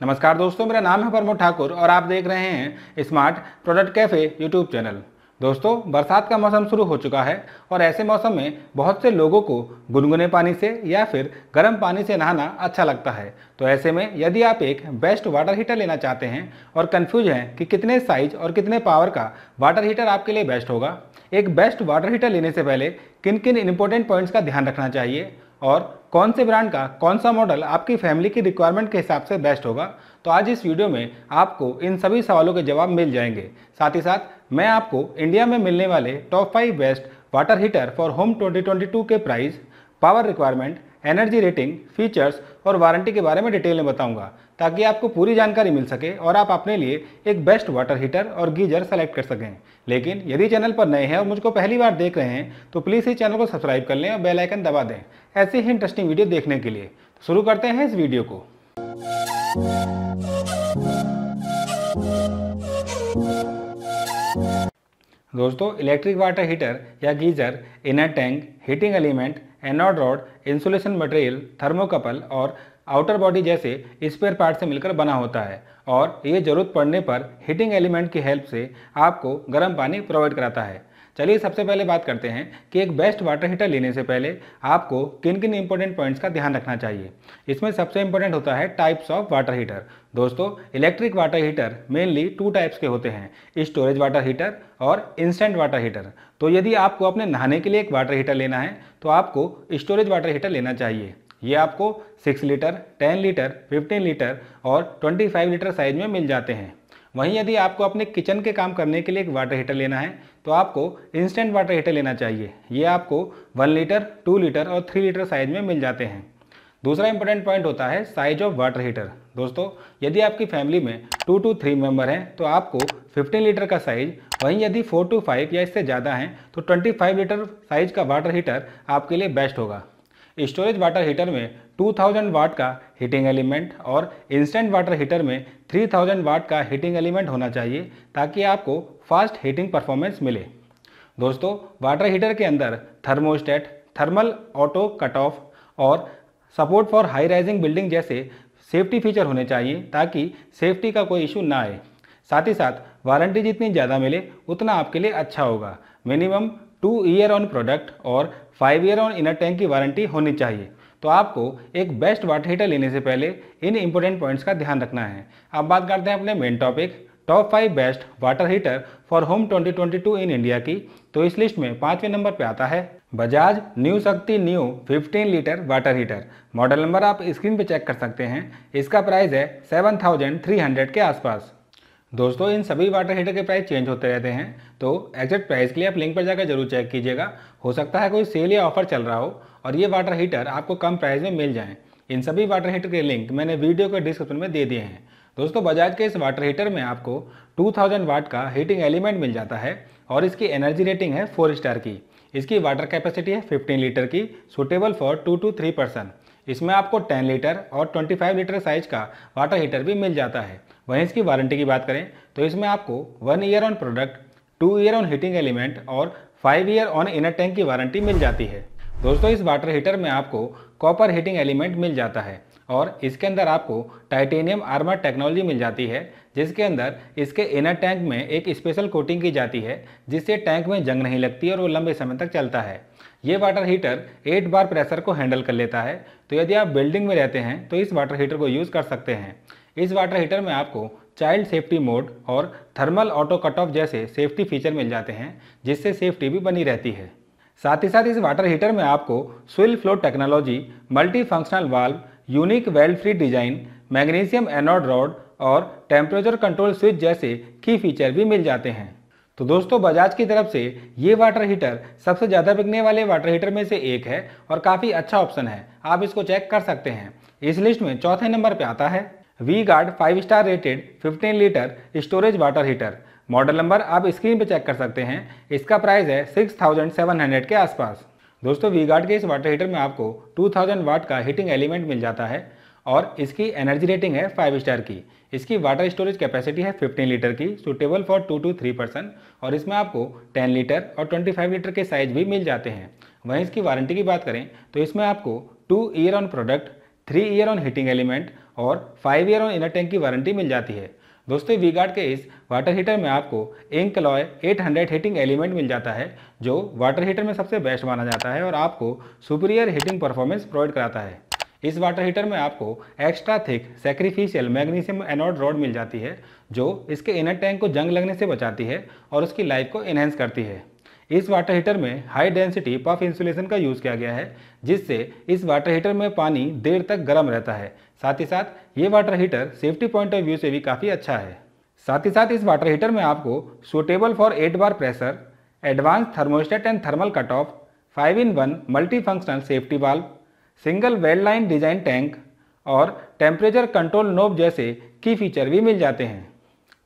नमस्कार दोस्तों, मेरा नाम है प्रमोद ठाकुर और आप देख रहे हैं smart product cafe YouTube channel दोस्तों, बरसात का मौसम शुरू हो चुका है और ऐसे मौसम में बहुत से लोगों को गुनगुने पानी से या फिर गर्म पानी से नहाना अच्छा लगता है। तो ऐसे में यदि आप एक बेस्ट वाटर हीटर लेना चाहते हैं और कन्फ्यूज़ हैं कि कितने साइज़ और कितने पावर का वाटर हीटर आपके लिए बेस्ट होगा, एक बेस्ट वाटर हीटर लेने से पहले किन किन इंपॉर्टेंट पॉइंट्स का ध्यान रखना चाहिए और कौन से ब्रांड का, कौन सा मॉडल आपकी फैमिली की रिक्वायरमेंट के हिसाब से बेस्ट होगा? तो आज इस वीडियो में आपको इन सभी सवालों के जवाब मिल जाएँगे। साथ ही साथ, मैं आपको इंडिया में मिलने वाले top five best water heater for home 2022 के price power requirement energy rating, features और वारंटी के बारे में डिटेल में बताऊँगा, ताकि आपको पूरी जानकारी मिल सके और आप अपने लिए एक बेस्ट वाटर हीटर और गीजर सेलेक्ट कर सकें। लेकिन यदि चैनल पर नए हैं और मुझको पहली बार देख रहे हैं तो प्लीज़ इस चैनल को सब्सक्राइब कर लें और बेलाइकन दबा दें, ऐसी ही इंटरेस्टिंग वीडियो देखने के लिए। शुरू करते हैं इस वीडियो को। दोस्तों इलेक्ट्रिक वाटर हीटर या geyser inner tank heating element anode rod insulation material thermocouple और आउटर बॉडी जैसे स्पेयर पार्ट से मिलकर बना होता है और ये ज़रूरत पड़ने पर हीटिंग एलिमेंट की हेल्प से आपको गर्म पानी प्रोवाइड कराता है। चलिए सबसे पहले बात करते हैं कि एक बेस्ट वाटर हीटर लेने से पहले आपको किन किन इंपॉर्टेंट पॉइंट्स का ध्यान रखना चाहिए। इसमें सबसे इंपॉर्टेंट होता है टाइप्स ऑफ़ वाटर हीटर दोस्तों electric water heater mainly two types के होते हैं स्टोरेज वाटर हीटर और इंस्टेंट वाटर हीटर तो यदि आपको अपने नहाने के लिए एक वाटर हीटर लेना है तो आपको स्टोरेज वाटर हीटर लेना चाहिए। ये आपको 6 लीटर 10 लीटर 15 लीटर और 25 लीटर साइज़ में मिल जाते हैं। वहीं यदि आपको अपने किचन के काम करने के लिए एक वाटर हीटर लेना है तो आपको इंस्टेंट वाटर हीटर लेना चाहिए। ये आपको वन लीटर टू लीटर और थ्री लीटर साइज़ में मिल जाते हैं। दूसरा इंपॉर्टेंट पॉइंट होता है साइज़ ऑफ़ वाटर हीटर दोस्तों, यदि आपकी फैमिली में टू टू थ्री मेंबर हैं तो आपको 15 लीटर का साइज़ वहीं यदि फोर टू फाइव या इससे ज़्यादा हैं तो 25 लीटर साइज़ का वाटर हीटर आपके लिए बेस्ट होगा। स्टोरेज वाटर हीटर में 2000 वाट का हीटिंग एलिमेंट और इंस्टेंट वाटर हीटर में 3000 वाट का हीटिंग एलिमेंट होना चाहिए ताकि आपको फास्ट हीटिंग परफॉर्मेंस मिले। दोस्तों वाटर हीटर के अंदर thermostat thermal auto cut off और support for high rising building जैसे सेफ्टी फीचर होने चाहिए ताकि सेफ्टी का कोई इशू ना आए। साथ ही साथ वारंटी जितनी ज़्यादा मिले, उतना आपके लिए अच्छा होगा। Minimum two year on product और फाइव ईयर और इनर टैंक की वारंटी होनी चाहिए। तो आपको एक बेस्ट वाटर हीटर लेने से पहले इन इंपॉर्टेंट पॉइंट्स का ध्यान रखना है। अब बात करते हैं अपने main topic top five best water heater for home 2022 in India की। तो इस लिस्ट में पाँचवें नंबर पे आता है Bajaj new Shakti new 15 litre water heater model number आप स्क्रीन पे चेक कर सकते हैं। इसका प्राइस है 7300 के आसपास। दोस्तों, इन सभी वाटर हीटर के प्राइस चेंज होते रहते हैं तो एग्जैक्ट प्राइस के लिए आप लिंक पर जाकर ज़रूर चेक कीजिएगा। हो सकता है कोई सेल या ऑफ़र चल रहा हो और ये वाटर हीटर आपको कम प्राइस में मिल जाएँ। इन सभी वाटर हीटर के लिंक मैंने वीडियो के डिस्क्रिप्शन में दे दिए हैं। दोस्तों बजाज के इस वाटर हीटर में आपको 2000 वाट का हीटिंग एलिमेंट मिल जाता है और इसकी एनर्जी रेटिंग है फोर स्टार की। इसकी वाटर कैपेसिटी है 15 लीटर की suitable for two two three person इसमें आपको 10 लीटर और 25 लीटर साइज़ का वाटर हीटर भी मिल जाता है। वहीं इसकी वारंटी की बात करें तो इसमें आपको one year on product two year on heating element और five year on inner tank की वारंटी मिल जाती है। दोस्तों, इस वाटर हीटर में आपको कॉपर हीटिंग एलिमेंट मिल जाता है और इसके अंदर आपको टाइटेनियम आर्मर टेक्नोलॉजी मिल जाती है, जिसके अंदर इसके इनर टैंक में एक स्पेशल कोटिंग की जाती है, जिससे टैंक में जंग नहीं लगती और वो लंबे समय तक चलता है। ये वाटर हीटर 8 बार प्रेशर को हैंडल कर लेता है। तो यदि आप बिल्डिंग में रहते हैं तो इस वाटर हीटर को यूज़ कर सकते हैं। इस वाटर हीटर में आपको चाइल्ड सेफ्टी मोड और थर्मल ऑटो कट ऑफ़ जैसे सेफ्टी फीचर मिल जाते हैं, जिससे सेफ्टी भी बनी रहती है। साथ ही साथ इस वाटर हीटर में आपको swirl flow technology multi functional valve, unique weld free design, magnesium anode rod और टेम्परेचर कंट्रोल स्विच जैसे की फीचर भी मिल जाते हैं। तो दोस्तों, बजाज की तरफ़ से ये वाटर हीटर सबसे ज़्यादा बिकने वाले वाटर हीटर में से एक है और काफ़ी अच्छा ऑप्शन है। आप इसको चेक कर सकते हैं। इस लिस्ट में चौथे नंबर पर आता है। V guard five star rated 15 litre storage water heater model number आप स्क्रीन पे चेक कर सकते हैं। इसका प्राइस है 6700 के आसपास। दोस्तों वी गार्ड के इस वाटर हीटर में आपको 2000 वाट का हीटिंग एलिमेंट मिल जाता है और इसकी एनर्जी रेटिंग है फाइव स्टार की। इसकी वाटर स्टोरेज कैपेसिटी है 15 लीटर की suitable for two two three person और इसमें आपको 10 लीटर और 25 लीटर के साइज़ भी मिल जाते हैं। वहीं इसकी वारंटी की बात करें तो इसमें आपको two year on product three year on heating element और five year on inner tank की वारंटी मिल जाती है। दोस्तों वी गार्ड के इस वाटर हीटर में आपको इंक लॉय 800 हीटिंग एलिमेंट मिल जाता है, जो वाटर हीटर में सबसे बेस्ट माना जाता है और आपको सुपीरियर हीटिंग परफॉर्मेंस प्रोवाइड कराता है। इस वाटर हीटर में आपको extra thick sacrificial magnesium anode rod मिल जाती है, जो इसके इनर टैंक को जंग लगने से बचाती है और उसकी लाइफ को इन्हेंस करती है। इस वाटर हीटर में हाई डेंसिटी पफ इंसुलेशन का यूज़ किया गया है, जिससे इस वाटर हीटर में पानी देर तक गर्म रहता है। साथ ही साथ, ये water heater safety point of view से भी काफ़ी अच्छा है। साथ ही साथ, इस वाटर हीटर में आपको suitable for eight bar pressure advance thermostat and thermal cut off five in one multi functional safety valve single weld line design tank और टेम्परेचर कंट्रोल नोब जैसे की फीचर भी मिल जाते हैं।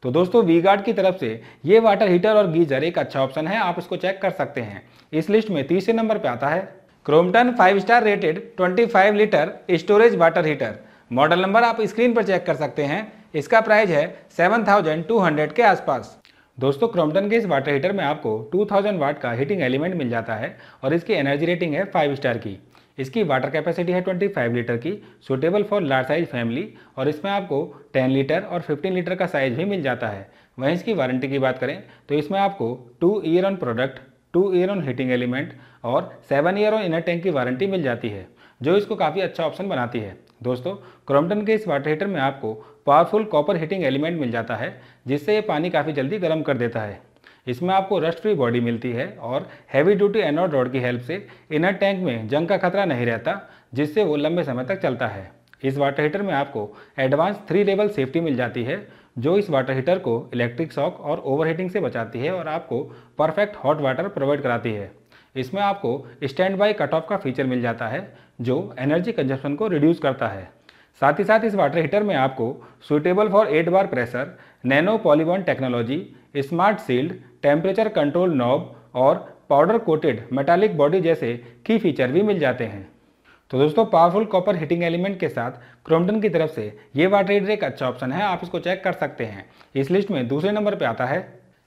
तो दोस्तों वी गार्ड की तरफ़ से ये वाटर हीटर और गीजर एक अच्छा ऑप्शन है, आप इसको चेक कर सकते हैं। इस लिस्ट में तीसरे नंबर पे आता है। Crompton five star rated 25 litre storage water heater model number आप स्क्रीन पर चेक कर सकते हैं। इसका प्राइस है 7200 के आसपास। दोस्तों क्रोमटन के इस वाटर हीटर में आपको 2000 वाट का हीटिंग एलिमेंट मिल जाता है और इसकी एनर्जी रेटिंग है 5 स्टार की। इसकी वाटर कैपेसिटी है 25 लीटर की suitable for large size family और इसमें आपको 10 लीटर और 15 लीटर का साइज़ भी मिल जाता है। वहीं इसकी वारंटी की बात करें तो इसमें आपको two year on product two year on heating element और seven year on inner tank की वारंटी मिल जाती है, जो इसको काफ़ी अच्छा ऑप्शन बनाती है। दोस्तों क्रॉम्पटन के इस वाटर हीटर में आपको पावरफुल कॉपर हीटिंग एलिमेंट मिल जाता है, जिससे ये पानी काफ़ी जल्दी गर्म कर देता है। इसमें आपको रस्ट फ्री बॉडी मिलती है और हैवी ड्यूटी एनोड रॉड की हेल्प से इनर टैंक में जंग का खतरा नहीं रहता, जिससे वो लंबे समय तक चलता है। इस वाटर हीटर में आपको एडवांस थ्री लेवल सेफ्टी मिल जाती है, जो इस वाटर हीटर को इलेक्ट्रिक शॉक और ओवरहीटिंग से बचाती है और आपको परफेक्ट हॉट वाटर प्रोवाइड कराती है। इसमें आपको स्टैंड बाई कट ऑफ़ का फीचर मिल जाता है, जो एनर्जी कंजप्शन को रिड्यूस करता है। साथ ही साथ इस वाटर हीटर में आपको suitable for eight bar pressure nano polybond technology smart sealed temperature control knob और पाउडर कोटेड मेटालिक बॉडी जैसे की फीचर भी मिल जाते हैं। तो दोस्तों पावरफुल कॉपर हीटिंग एलिमेंट के साथ क्रोमटन की तरफ़ से ये वाटर हीटर एक अच्छा ऑप्शन है, आप इसको चेक कर सकते हैं। इस लिस्ट में दूसरे नंबर पर आता है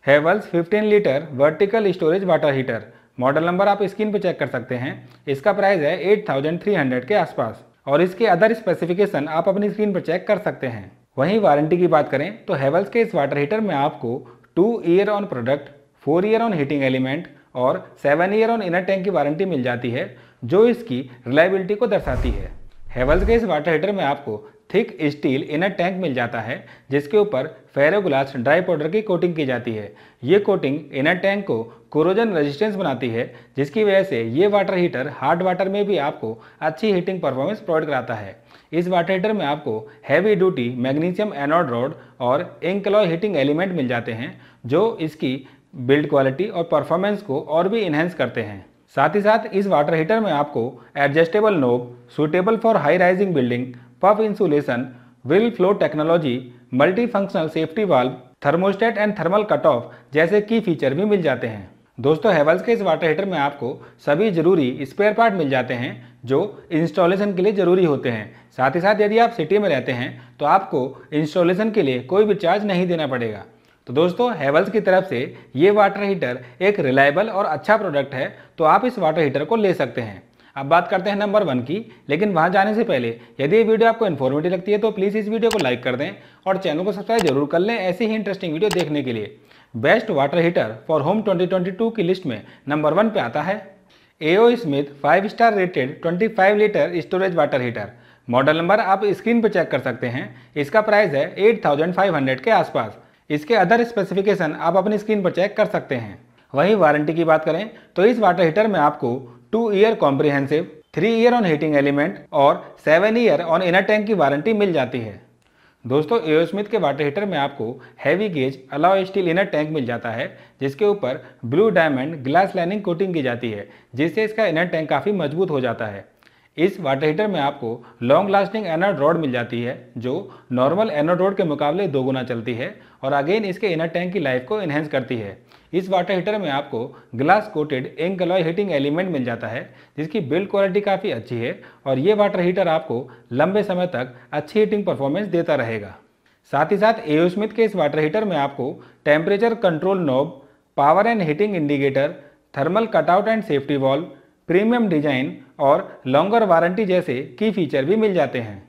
Havells 15 litre vertical storage water heater model number आप स्क्रीन पर चेक कर सकते हैं। इसका प्राइस है 8300 के आसपास। और इसके अदर स्पेसिफिकेशन आप अपनी स्क्रीन पर चेक कर सकते हैं। वहीं वारंटी की बात करें तो हेवल्स के इस वाटर हीटर में आपको two year on product four year on heating element और seven year on inner tank की वारंटी मिल जाती है, जो इसकी रिलायबिलिटी को दर्शाती है। हेवल्स के इस वाटर हीटर में आपको थिक स्टील इनर टैंक मिल जाता है, जिसके ऊपर फेरोग्लास ड्राई पाउडर की कोटिंग की जाती है। ये कोटिंग इनर टैंक को कोरोजन रेजिस्टेंस बनाती है, जिसकी वजह से ये वाटर हीटर हार्ड वाटर में भी आपको अच्छी हीटिंग परफॉर्मेंस प्रोवाइड कराता है। इस वाटर हीटर में आपको heavy duty magnesium anode rod और इंकलॉय हीटिंग एलिमेंट मिल जाते हैं, जो इसकी बिल्ड क्वालिटी और परफॉर्मेंस को और भी इन्हेंस करते हैं। साथ ही साथ इस वाटर हीटर में आपको adjustable knob suitable for high rising building insulation will flow technology multi functional safety valve thermostat and thermal cut off जैसे की फीचर भी मिल जाते हैं। दोस्तों हेवल्स के इस वाटर हीटर में आपको सभी ज़रूरी स्पेयर पार्ट मिल जाते हैं, जो इंस्टॉलेशन के लिए ज़रूरी होते हैं। साथ ही साथ यदि आप सिटी में रहते हैं तो आपको इंस्टॉलेशन के लिए कोई भी चार्ज नहीं देना पड़ेगा। तो दोस्तों हेवल्स की तरफ़ से ये वाटर हीटर एक रिलायबल और अच्छा प्रोडक्ट है तो आप इस वाटर हीटर को ले सकते हैं। अब बात करते हैं नंबर वन की, लेकिन वहाँ जाने से पहले, यदि ये वीडियो आपको इन्फॉर्मेटिव लगती है तो प्लीज़ इस वीडियो को लाइक कर दें और चैनल को सब्सक्राइब ज़रूर कर लें ऐसी ही इंटरेस्टिंग वीडियो देखने के लिए। Best water heater for home 2022 की लिस्ट में नंबर वन पे आता है A O Smith five star rated 25 litre storage water heater model number आप स्क्रीन पर चेक कर सकते हैं। इसका प्राइस है 8500 के आसपास। इसके अदर स्पेसिफिकेशन आप अपनी स्क्रीन पर चेक कर सकते हैं। वहीं वारंटी की बात करें तो इस वाटर हीटर में आपको two year comprehensive, three year on heating element और seven year on inner tank की वारंटी मिल जाती है। दोस्तों एओस्मिथ के वाटर हीटर में आपको heavy gauge alloy steel inner tank मिल जाता है, जिसके ऊपर blue diamond glass lining coating की जाती है, जिससे इसका इनर टैंक काफ़ी मज़बूत हो जाता है। इस वाटर हीटर में आपको लॉन्ग लास्टिंग एनर्ड रॉड मिल जाती है, जो नॉर्मल एनर्ड रॉड के मुकाबले दो गुना चलती है और अगेन इसके इनर टैंक की लाइफ को इन्हेंस करती है। इस वाटर हीटर में आपको glass coated incoloy heating element मिल जाता है, जिसकी बिल्ड क्वालिटी काफ़ी अच्छी है और ये वाटर हीटर आपको लंबे समय तक अच्छी हीटिंग परफॉर्मेंस देता रहेगा। साथ ही साथ एयोस्मिथ के इस वाटर हीटर में आपको temperature control knob power and heating indicator thermal cutout and safety valve premium design और लॉन्गर वारंटी जैसे की फीचर भी मिल जाते हैं।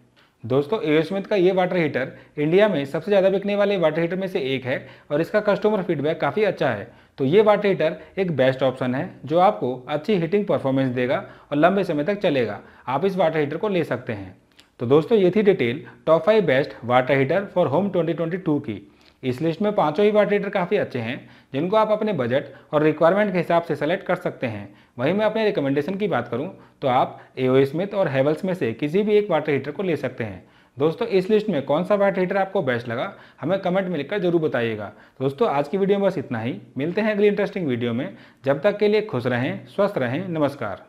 दोस्तों एओ स्मिथ का ये वाटर हीटर इंडिया में सबसे ज़्यादा बिकने वाले वाटर हीटर में से एक है और इसका कस्टमर फीडबैक काफ़ी अच्छा है। तो ये वाटर हीटर एक बेस्ट ऑप्शन है, जो आपको अच्छी हीटिंग परफॉर्मेंस देगा और लंबे समय तक चलेगा। आप इस वाटर हीटर को ले सकते हैं। तो दोस्तों, ये थी detail top five best water heater for home 2022 की। इस लिस्ट में पाँचों ही वाटर हीटर काफ़ी अच्छे हैं, जिनको आप अपने बजट और रिक्वायरमेंट के हिसाब से सेलेक्ट कर सकते हैं। वहीं मैं अपने रिकमेंडेशन की बात करूँ तो आप एओ स्मिथ और हेवल्स में से किसी भी एक वाटर हीटर को ले सकते हैं। दोस्तों, इस लिस्ट में कौन सा वाटर हीटर आपको बेस्ट लगा, हमें कमेंट में लिखकर ज़रूर बताइएगा। दोस्तों, आज की वीडियो में बस इतना ही। मिलते हैं अगली इंटरेस्टिंग वीडियो में। जब तक के लिए खुश रहें, स्वस्थ रहें। नमस्कार।